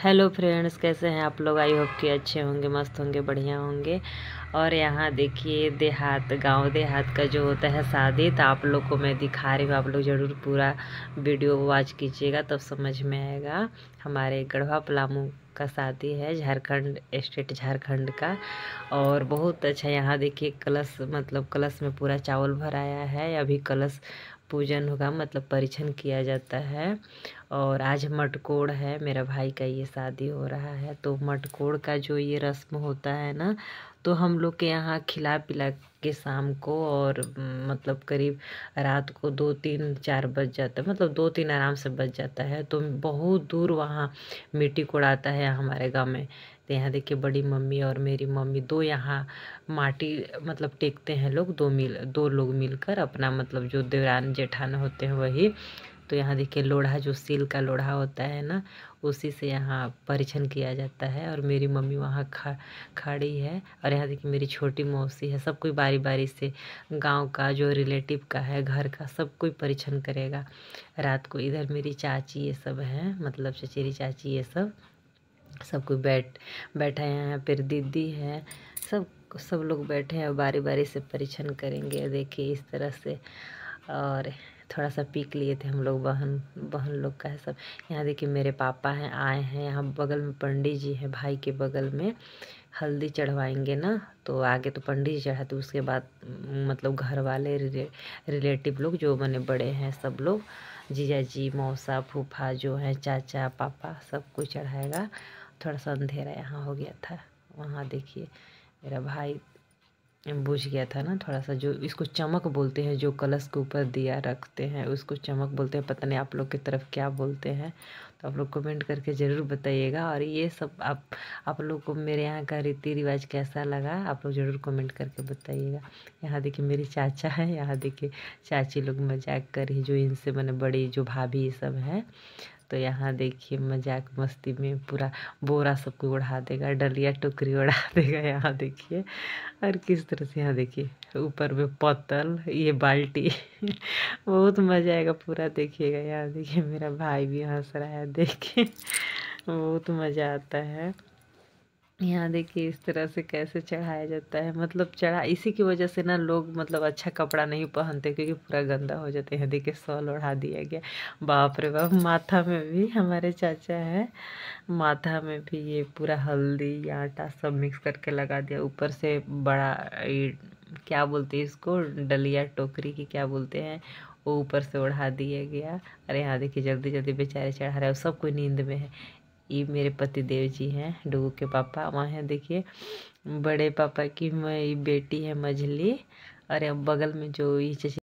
Hello friends, कैसे हैं आप लोग? आई होप कि अच्छे होंगे, मस्त होंगे, बढ़िया होंगे। और यहाँ देखिए, देहात, गाँव देहात का जो होता है शादी तो आप लोग को मैं दिखा रही हूँ। आप लोग ज़रूर पूरा वीडियो वॉच कीजिएगा, तब समझ में आएगा। हमारे गढ़वा पलामू का शादी है, झारखंड स्टेट झारखंड का। और बहुत अच्छा यहाँ देखिए, कलश मतलब कलश में पूरा चावल भराया है। अभी कलश पूजन होगा मतलब परिछन किया जाता है। और आज मटकोड़ है, मेरा भाई का ये शादी हो रहा है। तो मटकोड़ का जो ये रस्म होता है ना तो हम लोग के यहाँ खिला पिला के शाम को और मतलब करीब रात को दो तीन चार बज जाता है मतलब दो तीन आराम से बज जाता है। तो बहुत दूर वहाँ मिट्टी कोड़ाता है हमारे गाँव में। तो यहाँ देखिए, बड़ी मम्मी और मेरी मम्मी दो यहाँ माटी मतलब टेकते हैं लोग, दो मिल, दो लोग मिलकर अपना मतलब जो देवरान जेठान होते हैं वही। तो यहाँ देखिए, लोढ़ा जो सील का लोढ़ा होता है ना, उसी से यहाँ परीक्षण किया जाता है और मेरी मम्मी वहाँ खा, खड़ी है और यहाँ देखिए, मेरी छोटी मौसी है, सब कोई बारी बारी से गाँव का जो रिलेटिव का है, घर का, सब कोई परीक्षण करेगा। रात को इधर मेरी चाची ये सब हैं मतलब चचेरी चाची ये सब। सब कोई बैठ बैठा है यहाँ फिर दीदी है सब सब लोग बैठे हैं बारी बारी से परीक्षण करेंगे देखिए इस तरह से और थोड़ा सा पीक लिए थे हम लोग बहन बहन लोग का है सब। यहाँ देखिए मेरे पापा हैं आए हैं यहाँ बगल में पंडित जी हैं भाई के बगल में हल्दी चढ़वाएँगे ना तो आगे तो पंडित जी चढ़ाते उसके बाद मतलब घर वाले रिले, रिलेटिव लोग जो बने बड़े हैं सब लोग जीजा जी मौसा फूफा जो हैं चाचा पापा सब कुछ चढ़ाएगा। थोड़ा सा अंधेरा यहाँ हो गया था, वहाँ देखिए मेरा भाई बुझ गया था ना थोड़ा सा, जो इसको चमक बोलते हैं, जो कलश के ऊपर दिया रखते हैं, उसको चमक बोलते हैं, पता नहीं आप लोग की तरफ़ क्या बोलते हैं तो आप लोग कमेंट करके ज़रूर बताइएगा। और ये सब आप आप लोग को मेरे यहाँ का रीति रिवाज कैसा लगा, आप लोग ज़रूर कमेंट करके बताइएगा। यहाँ देखिए मेरी चाचा है, यहाँ देखिए चाची लोग मज़ाक करी जो इनसे मैंने बड़ी, जो भाभी सब हैं तो यहाँ देखिए मज़ाक मस्ती में पूरा बोरा सबको उड़ा देगा, डलिया टोकरी उड़ा देगा यहाँ देखिए। और किस तरह से यहाँ देखिए, ऊपर में पतल ये बाल्टी। बहुत मज़ा आएगा पूरा देखिएगा यहाँ देखिए, मेरा भाई भी हंस रहा है देखिए। बहुत मज़ा आता है। यहाँ देखिए इस तरह से कैसे चढ़ाया जाता है। मतलब चढ़ा, इसी की वजह से ना लोग मतलब अच्छा कपड़ा नहीं पहनते क्योंकि पूरा गंदा हो जाते हैं। देखिए सॉल ओढ़ा दिया गया। बाप रे बाप, माथा में भी हमारे चाचा है। माथा में भी ये पूरा हल्दी, आटा सब मिक्स करके लगा दिया। ऊपर से बड़ा क्या बोलते हैं इसको? डलिया टोकरी की क्या बोलते हैं? वो ऊपर से ओढ़ा दिया गया। अरे यहाँ देखिए जल्दी जल्दी बेचारे चढ़ा रहे हैं सब कोई नींद में है। ये मेरे पति देव जी हैं, डुगू के पापा। वहाँ हैं, देखिए, बड़े पापा की बेटी है मझली। और बगल में जो ये